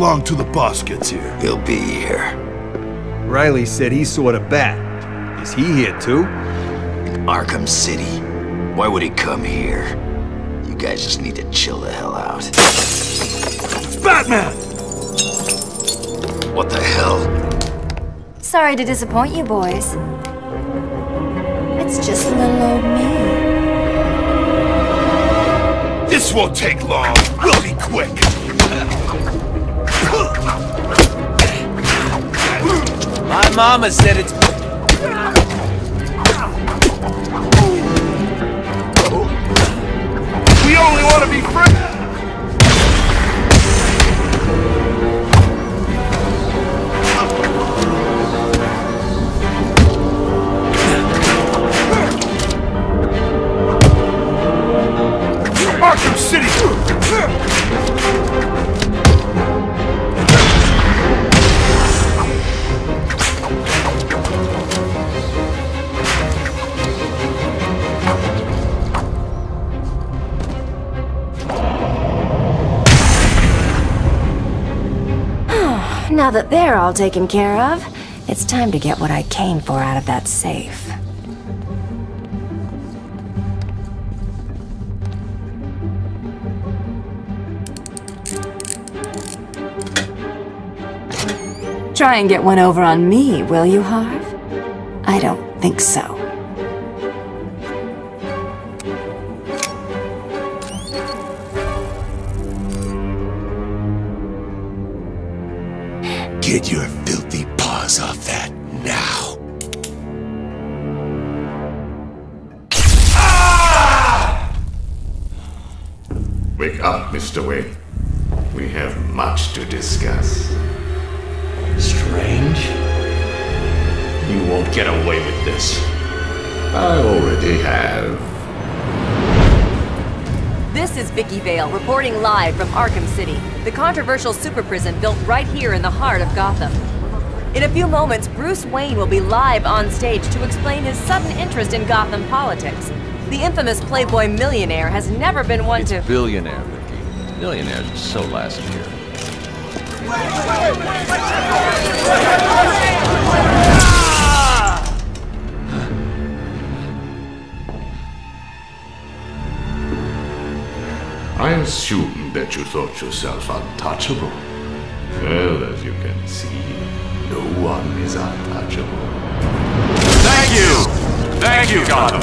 long till the boss gets here? He'll be here. Riley said he saw the bat. Is he here too? In Arkham City. Why would he come here? You guys just need to chill the hell out. It's Batman! What the hell? Sorry to disappoint you boys. It's just little old me. This won't take long. We'll be quick. My mama said it's... We only want to be friends. Now that they're all taken care of, it's time to get what I came for out of that safe. Try and get one over on me, will you, Harv? I don't think so. Get your filthy paws off that now. Ah! Wake up, Mr. Wayne. We have much to discuss. Strange? You won't get away with this. I already have. This is Vicki Vale reporting live from Arkham City, the controversial super prison built right here in the heart of Gotham. In a few moments, Bruce Wayne will be live on stage to explain his sudden interest in Gotham politics. The infamous Playboy millionaire has never been one It's to. billionaire, Vicki. Millionaires were so last year. I assume that you thought yourself untouchable. Well, as you can see, no one is untouchable. Thank you! Thank you, Gotham!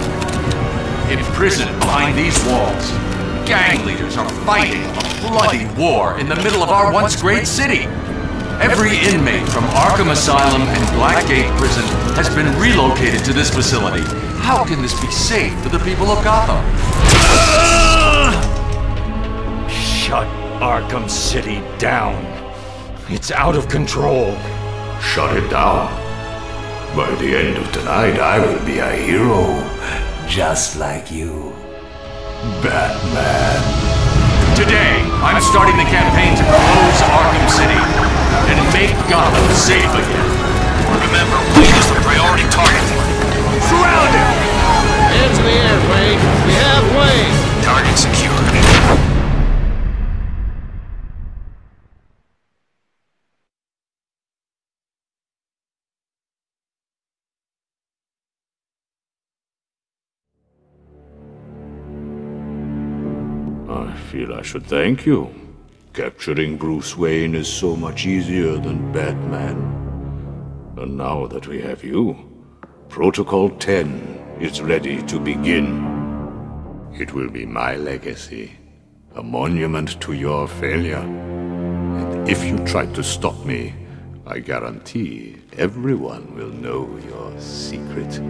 Imprisoned behind these walls, gang leaders are fighting a bloody war in the middle of our once great city. Every inmate from Arkham Asylum and Blackgate Prison has been relocated to this facility. How can this be safe for the people of Gotham? Shut Arkham City down. It's out of control. Shut it down. By the end of tonight, I will be a hero, just like you. Batman. Today, I'm starting the campaign to close should thank you. Capturing Bruce Wayne is so much easier than Batman. And now that we have you, Protocol 10 is ready to begin. It will be my legacy, a monument to your failure. And if you try to stop me, I guarantee everyone will know your secret.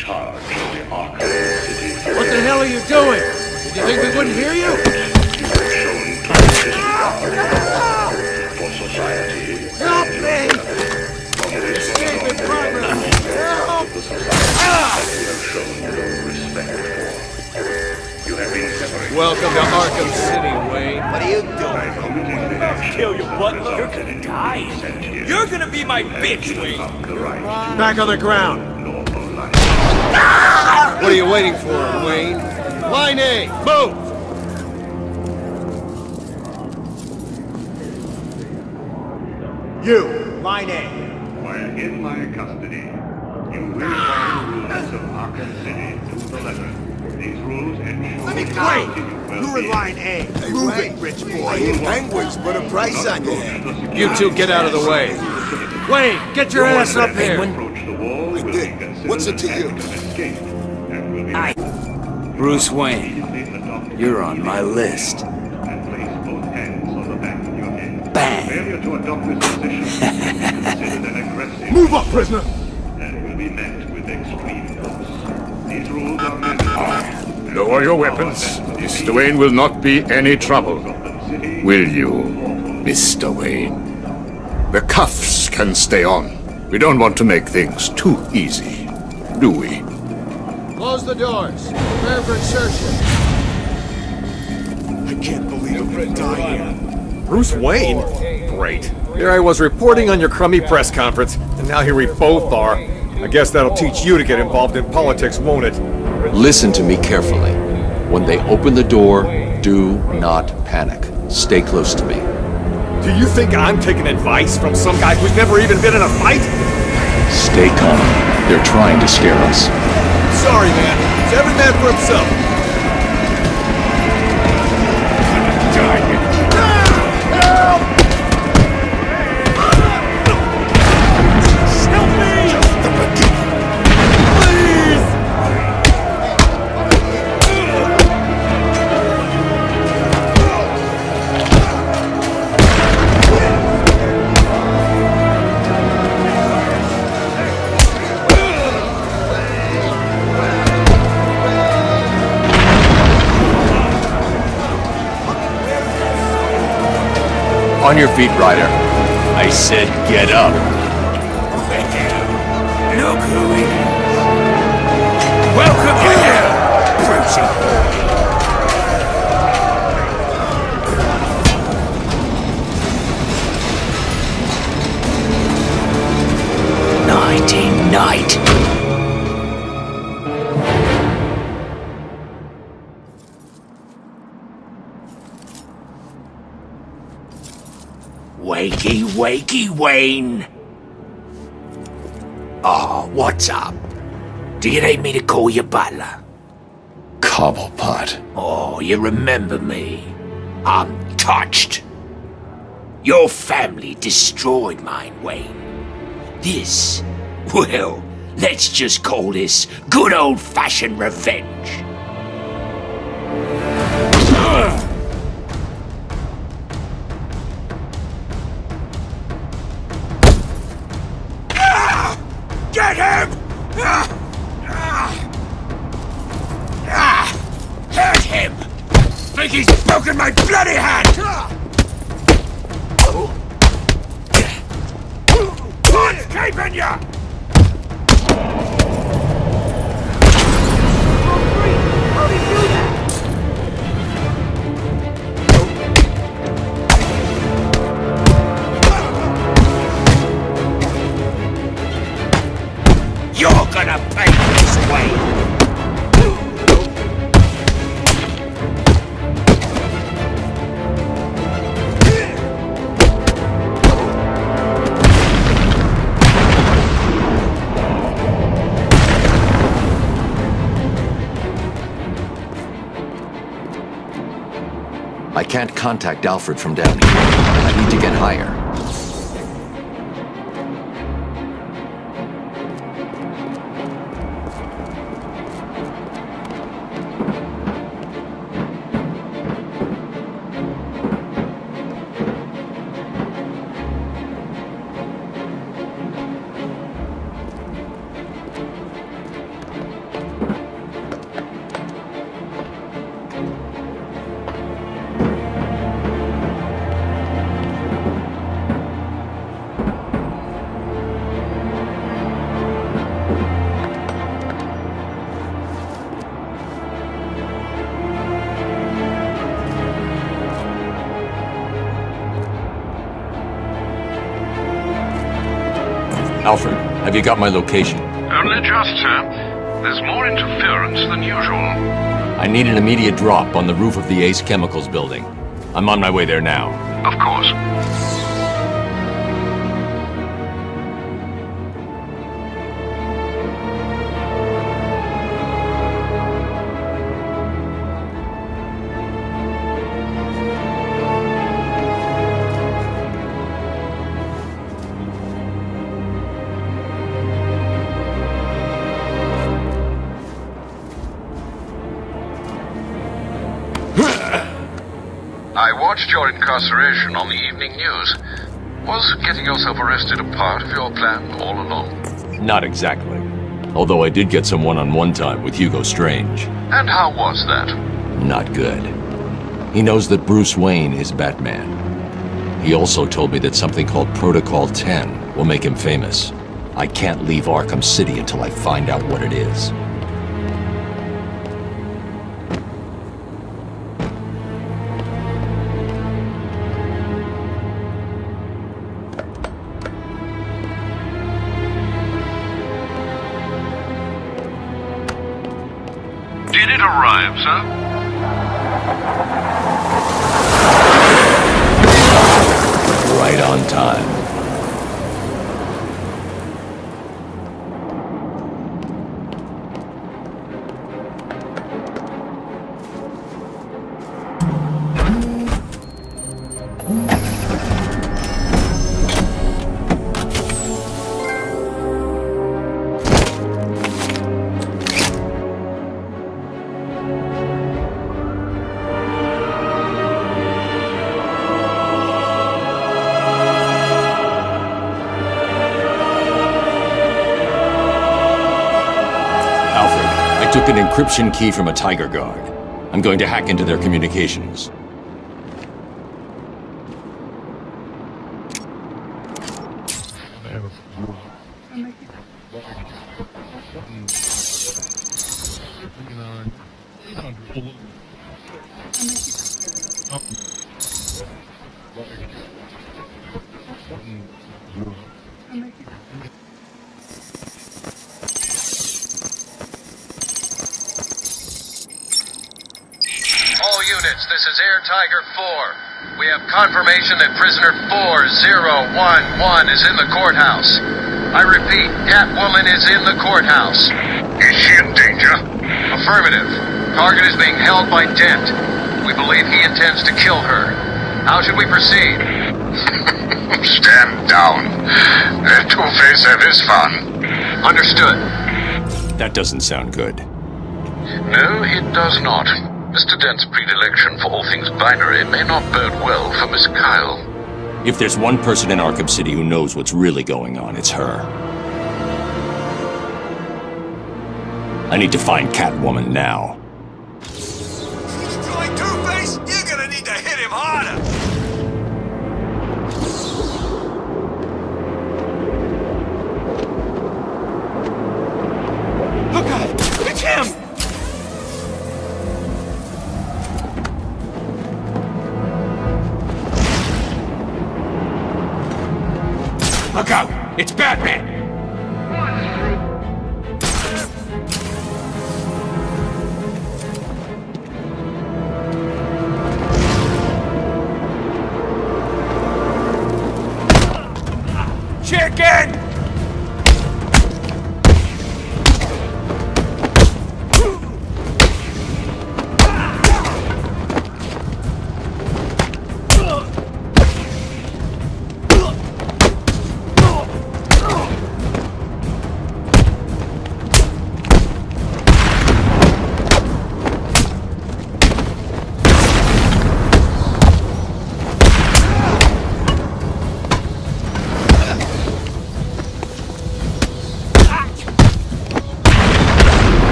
Charge of the Arkham City. What the hell are you doing? Did you think we wouldn't hear you? You have shown total disregard. society. Help me! Escape in progress! Help! The society you have shown no respect for. You have been separated. Welcome to Arkham City, Wayne. What are you By doing? committing the action Kill your butler? You're gonna die. sent. You're gonna be my bitch, You Wayne. have the right Back on the ground. To normal life. What are you waiting for, Wayne? Line A, move! You, line A. While in my custody, you will follow the rules of Arkham City to the letter. These rules ensure Let me your go. You're in line A. Move it, rich boy. Penguins put a price on your head. You two get out of the way. Wayne, get your ass up here. Approach the wall will be did. What's it to an you? I- Bruce Wayne, you're on my list. and place both hands on the back of your head. Bang. Failure to adopt this position will considered an aggressive Move up, prisoner. and will be met with extreme force. These rules are meant Lower your weapons. Mr. Wayne will not be any trouble. Will you, Mr. Wayne? The cuffs can stay on. We don't want to make things too easy, do we? Close the doors. Prepare for insertion. I can't believe I'm gonna die here. Bruce Wayne? Great. Here I was reporting on your crummy press conference, and now here we both are. I guess that'll teach you to get involved in politics, won't it? Listen to me carefully. When they open the door, do not panic. Stay close to me. Do you think I'm taking advice from some guy who's never even been in a fight? Stay calm. They're trying to scare us. Sorry, man. It's every man for himself. On your feet, Ryder. I said get up. Wakey, Wayne. Oh, what's up? Do you need me to call you butler? Cobblepot. Oh, you remember me. I'm touched. Your family destroyed mine, Wayne. This, well, let's just call this good old fashioned revenge. Can't contact Alfred from down here. I need to get higher. Alfred, have you got my location? Only just, sir. There's more interference than usual. I need an immediate drop on the roof of the Ace Chemicals building. I'm on my way there now. Of course. I watched your incarceration on the evening news. Was getting yourself arrested a part of your plan all along? Not exactly. Although I did get some one-on-one time with Hugo Strange. And how was that? Not good. He knows that Bruce Wayne is Batman. He also told me that something called Protocol 10 will make him famous. I can't leave Arkham City until I find out what it is. It arrive, sir? Right on time. An encryption key from a Tiger Guard. I'm going to hack into their communications. All this is Air Tiger 4. We have confirmation that prisoner 4011 is in the courthouse. I repeat, Catwoman is in the courthouse. Is she in danger? Affirmative. Target is being held by Dent. We believe he intends to kill her. How should we proceed? Stand down. Let Two-Face have his fun. Understood. That doesn't sound good. No, it does not. Mr. Dent's predilection for all things binary may not bode well for Miss Kyle. If there's one person in Arkham City who knows what's really going on, it's her. I need to find Catwoman now.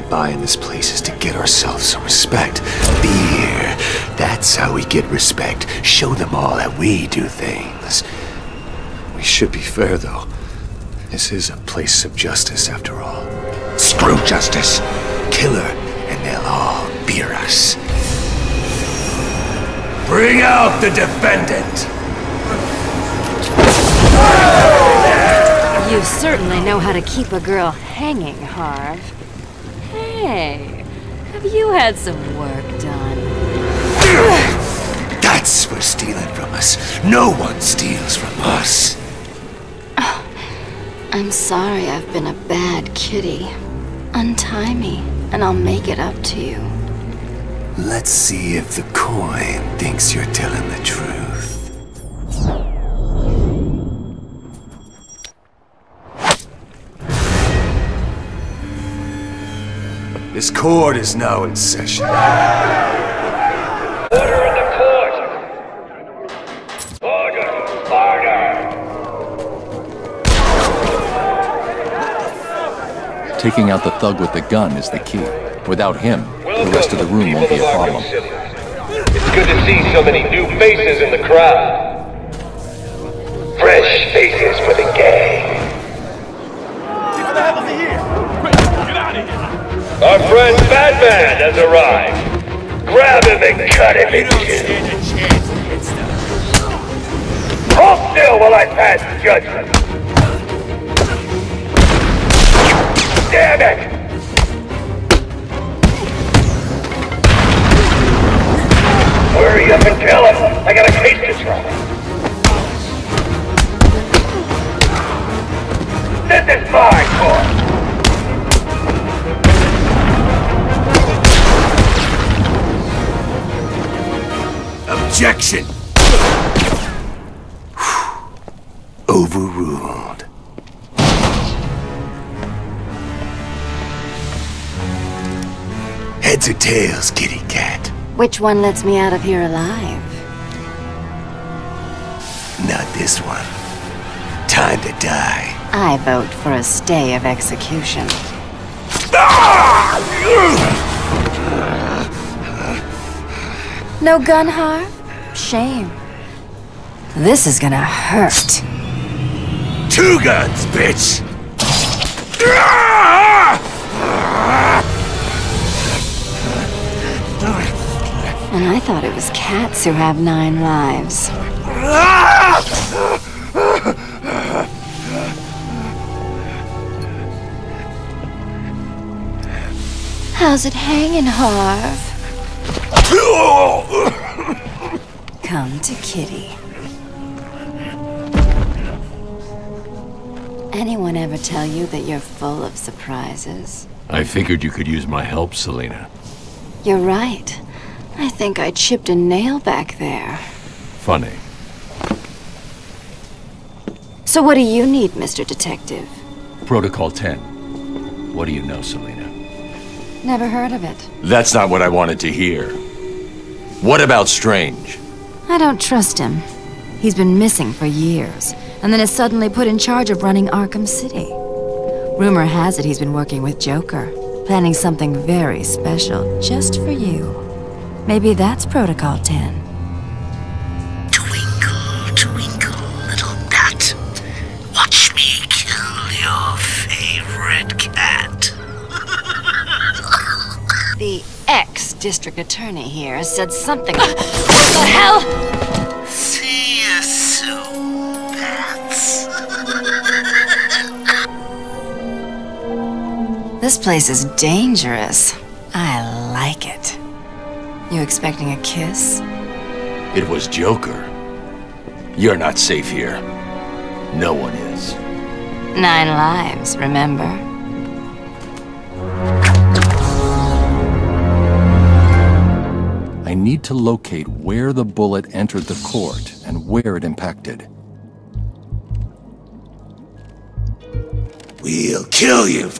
Get by in this place is to get ourselves some respect. Fear. That's how we get respect. Show them all that we do things. We should be fair, though. This is a place of justice, after all. Screw justice. Kill her, and they'll all fear us. Bring out the defendant! You certainly know how to keep a girl hanging, Harv. Hey, have you had some work done? That's for stealing from us. No one steals from us. Oh, I'm sorry I've been a bad kitty. Untie me, and I'll make it up to you. Let's see if the coin thinks you're telling the truth. This court is now in session. Order in the court! Order! Order! Taking out the thug with the gun is the key. Without him, the rest of the room won't be a problem. It's good to see so many new faces in the crowd. Fresh faces for the gang. Our friend Batman has arrived. Grab him and cut him in two. Hold still while I pass judgment. Damn it! Hurry up and kill him! I got a case to try. This is my court! Objection! Overruled. Heads or tails, kitty cat? Which one lets me out of here alive? Not this one. Time to die. I vote for a stay of execution. Ah! No gun harm? Shame. This is gonna hurt. Two guns, bitch! And I thought it was cats who have nine lives. How's it hanging, Harv? Come to Kitty. Anyone ever tell you that you're full of surprises? I figured you could use my help, Selina. You're right. I think I chipped a nail back there. Funny. So what do you need, Mr. Detective? Protocol 10. What do you know, Selina? Never heard of it. That's not what I wanted to hear. What about Strange? I don't trust him. He's been missing for years, and then is suddenly put in charge of running Arkham City. Rumor has it he's been working with Joker, planning something very special just for you. Maybe that's Protocol 10. Twinkle, twinkle, little bat. Watch me kill your favorite cat. The ex-district attorney here said something... what the hell? See you soon, bats. This place is dangerous. I like it. You expecting a kiss? It was Joker. You're not safe here. No one is. Nine lives, remember? I need to locate where the bullet entered the court and where it impacted. We'll kill you